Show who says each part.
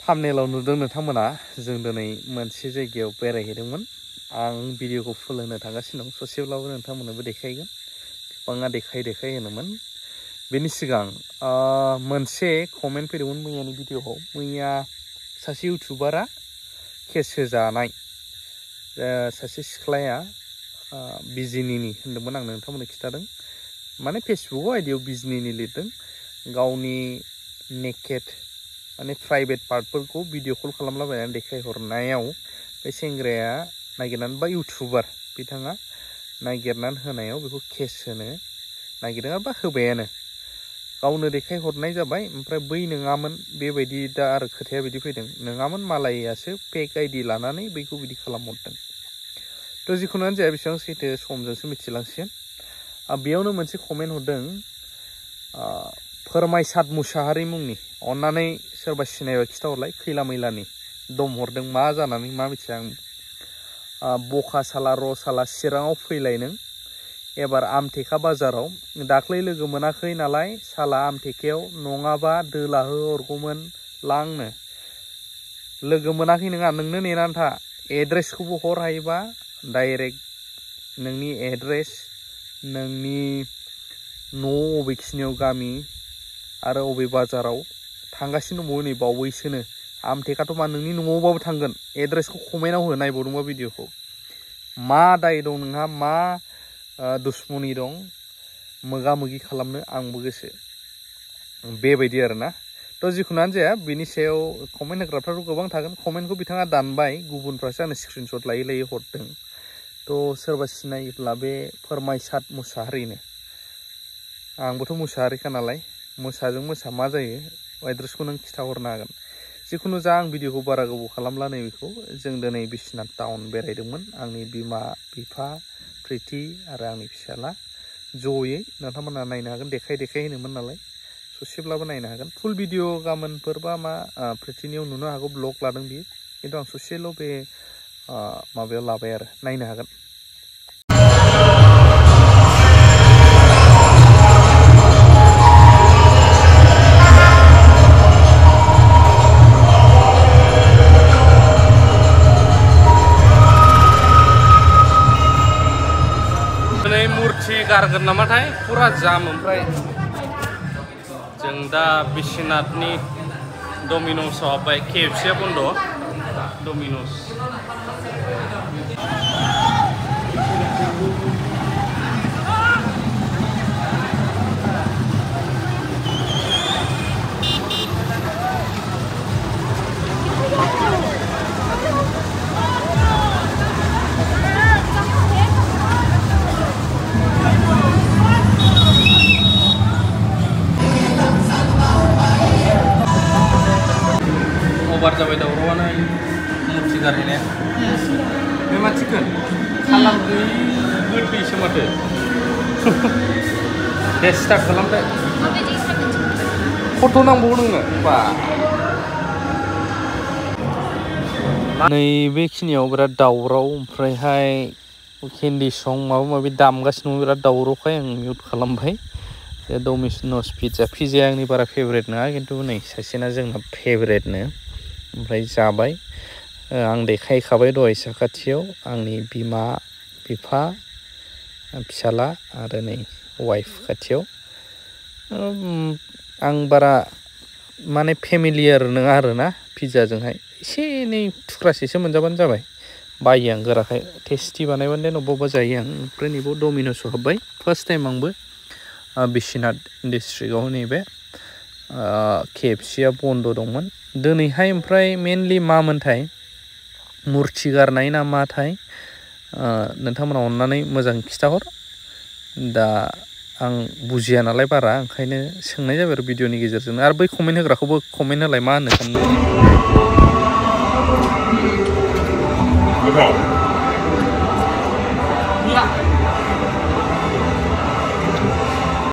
Speaker 1: थामनेलाव नुदों नोंथांमोना जों दिनै मोनसे जायगायाव बेरायहैदोंमोन आं भिडिअखौ फुल होनो थांगासिनो दं ससेब्लाबो नोंथांमोननोबो देखायगोन गोबाङा देखाय देखाय होनोमोन बेनि सिगां ओ, मोनसे कमेन्ट फैदोंमोन मैयानि भिडिअआव मैया सासे इउटुबारा केस होजानाय ओ, सासे सिख्लाया ओ, बिजिनिनि होनदोंमोन आं नोंथांमोननो खिन्थादों माने फेसबुकआव आइडियाव बिजिनिनि लिरदों गावनि नेकेट माने प्राइभेट पार्टफोरखौ भिडिअ कल खालामलाबायनानै देखायहरनायाव बे सेंग्राया नागिरनानै बा इउटुबार बिथाङा नागिरनानै होनायाव बेखौ केस होनो नागिरदों बा होबायानो। गावनो देखायहरनाय जाबाय, ओमफ्राय बै नङामोन बेबायदि दा आरो खोथाया बिदि फैदों। नङामोन मालायासो फेक आइडि लानानै बैखौ बिदि खालामहरदों। थ' जिखुनुआनो जाया बेसेबां सैथो समजोंसो मिथिलांसिगोन। बेयावनो मोनसे कमेन्ट हरदों फोरमायसाद मुसाहारि मुंनि। अन्नानै सोरबा सिनायबा खिथाहरलाय खैला मैलानि। दम हरदों मा जानानै मा मिथिया आं। बखा साला, र साला चिराङाव फैलाय नों। एबार आमथेखा बाजाराव। दाख्लै लोगो मोनाखै नालाय साला आमथेखायाव नङाबा दोलाहो हरगौमोन लांनो। लोगो मोनाखै नङा नोंनो नेनानै था। एड्रेसखौबो हर हायोबा डाइरेक्ट नोंनि एड्रेस, नोंनि न' अबेखिनियाव गामि आरो अबे बाजाराव थांगासिनो दंबावो नै बावैसोनो। आमथेखाथ' मा नोंनि न'आवबाबो थांगोन। एड्रेसखौ कमेन्टआव हो नायबावदोंबा भिडिअखौ। मा दाय दं नोंहा? मा दुश्मनि दं? मोगा मोगि खालामनो आंबो गोसो। बेबायदि आरोना। थ' जिखुनुआनो जाया, बिनि सायाव कमेन्ट होग्राफ्राथ' गोबां थागोन। कमेन्टखौ बिथाङा दानबाय, गुबुनफ्रासो आंनो स्क्रिनशट लायै लायै हरदों। थ' सोरबा सिनायोब्ला बे फोरमायसाद मुसाहारिनो। आंबोथ' मुसाहारिखा नालाय। मोसाजों मोसा मा जायो? एड्रेसखौ नों खिन्थाहरनो हागोन। जिखुनु जा आं भिडिअखौ बारा गोबाव खालामला नैबेखौ जों दिनै बिश्वनाथ टाउन बेरायदोंमोन। आंनि बिमा बिफा प्रिति आरो आंनि फिसाला जयै नोंथांमोना नायनो हागोन देखाय देखाय होनोमोन नालाय। ससेब्लाबो नायनो हागोन। फुल भिडिअ गाबोनफोर बा मा आ, प्रितिनियाव नुनो हागौ ब्लग लादों बियो। खिन्थु आं ससेल' बे आ, माबायाव लाबाय आरो नायनो हागोन। मुरथि गारगोन नामाथाय फुरा जाम ओमफ्राय। जों दा बिश्वनाथनि डमिनसाव हाब्बाय केएफसिया बन्द' डमिनस। अभार जाबाय दावरावानो मुरथि गारहैनाया बे मा थिखोन खालाम गोदैसो माथो। दे स्टार्ट खालामदो। फट' नांबावो नोंनो। बा। नैबेखिनियाव बिराद दावराव। ओमफ्रायहाय केन्डि सं माबा माबि दामगासिनो दं। बिराद दावरावखाय आं मिउट खालामबाय। Domino's pizza. पिज्जाया आंनि बारा फेभरेट नङा। खिन्थु नै सासेना जोंना फेभरेटनो। ओमफ्राय जाबाय। आं देखायखाबाय दहाय साखाथियाव आंनि बिमा, बिफा, फिसाला आरो नै वाइफ खाथियाव। आं बारा माने फेमिलियार नङा आरोना पिज्जाजोंहाय। एसे एनै थुख्रासेसो मोनजाबानो जाबाय। बायो आं गोराखाय। टेस्टि बानायबानो देन अबेबा जायो आं। ओमफ्राय नैबाव डमिनसाव हाब्बाय। फार्स्ट टाइम आंबो बिश्वनाथ डिस्ट्रिक्टआव नैबे केएफसिया बन्द' दंमोन। दिनैहाय ओमफ्राय मेनलि मामोनथाय मुरथि गारनाय ना माथाय? नोंथांमोना अननानै मोजां खिथाहर। दा आं बुजिया नालाय बारा, ओंखायनो सोंनाय जाबाय आरो भिडिअनि गेजेरजों। आरो बै कमेन्ट होग्राखौबो कमेन्ट होलाय मा होनो सानदों?